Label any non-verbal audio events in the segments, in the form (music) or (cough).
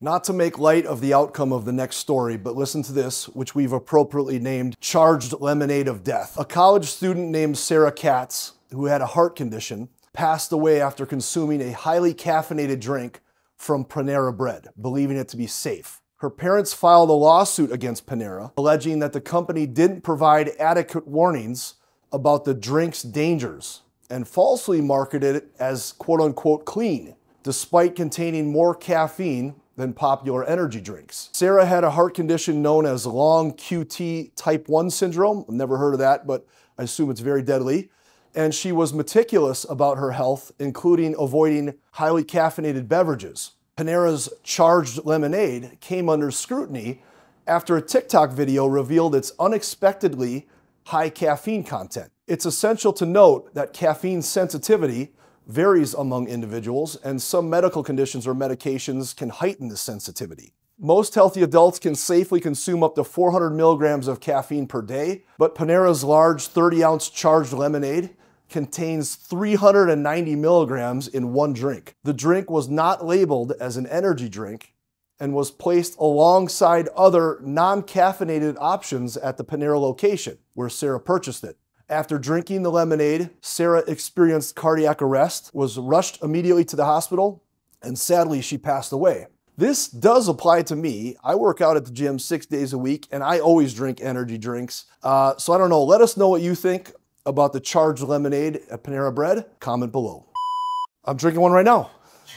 Not to make light of the outcome of the next story, but listen to this, which we've appropriately named Charged Lemonade of Death. A college student named Sarah Katz, who had a heart condition, passed away after consuming a highly caffeinated drink from Panera Bread, believing it to be safe. Her parents filed a lawsuit against Panera, alleging that the company didn't provide adequate warnings about the drink's dangers and falsely marketed it as quote unquote clean, despite containing more caffeine than popular energy drinks. Sarah had a heart condition known as long QT type 1 syndrome. I've never heard of that, but I assume it's very deadly. And she was meticulous about her health, including avoiding highly caffeinated beverages. Panera's charged lemonade came under scrutiny after a TikTok video revealed its unexpectedly high caffeine content. It's essential to note that caffeine sensitivity varies among individuals, and some medical conditions or medications can heighten this sensitivity. Most healthy adults can safely consume up to 400 milligrams of caffeine per day, but Panera's large 30 ounce charged lemonade contains 390 milligrams in one drink. The drink was not labeled as an energy drink and was placed alongside other non caffeinated options at the Panera location where Sarah purchased it. After drinking the lemonade, Sarah experienced cardiac arrest, was rushed immediately to the hospital, and sadly, she passed away. This does apply to me. I work out at the gym six days a week, and I always drink energy drinks. Uh, so I don't know. Let us know what you think about the charged lemonade at Panera Bread. Comment below. I'm drinking one right now.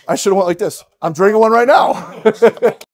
I should have went like this. I'm drinking one right now. (laughs)